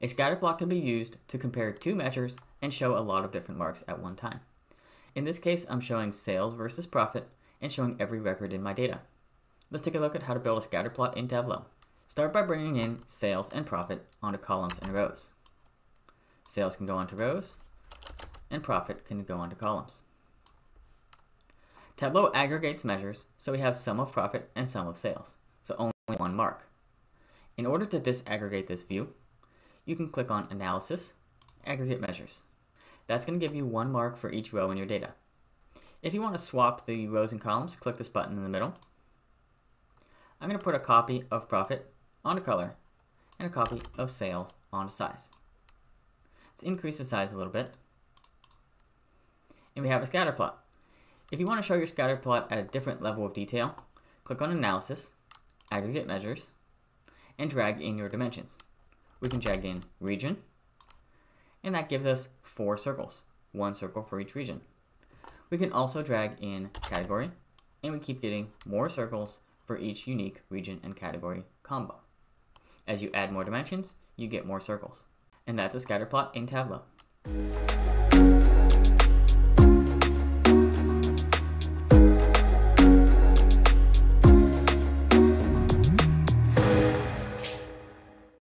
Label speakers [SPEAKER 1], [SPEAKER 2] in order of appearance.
[SPEAKER 1] A scatter plot can be used to compare two measures and show a lot of different marks at one time. In this case, I'm showing sales versus profit and showing every record in my data. Let's take a look at how to build a scatter plot in Tableau. Start by bringing in sales and profit onto columns and rows. Sales can go onto rows, and profit can go onto columns. Tableau aggregates measures, so we have sum of profit and sum of sales, so only one mark. In order to disaggregate this view, you can click on Analysis, Aggregate Measures. That's going to give you one mark for each row in your data. If you want to swap the rows and columns, click this button in the middle. I'm going to put a copy of profit onto color and a copy of sales onto size. Let's increase the size a little bit. And we have a scatter plot. If you want to show your scatter plot at a different level of detail, click on Analysis, Aggregate Measures, and drag in your dimensions. We can drag in Region, and that gives us four circles, one circle for each region. We can also drag in Category, and we keep getting more circles for each unique region and category combo. As you add more dimensions, you get more circles. And that's a scatter plot in Tableau.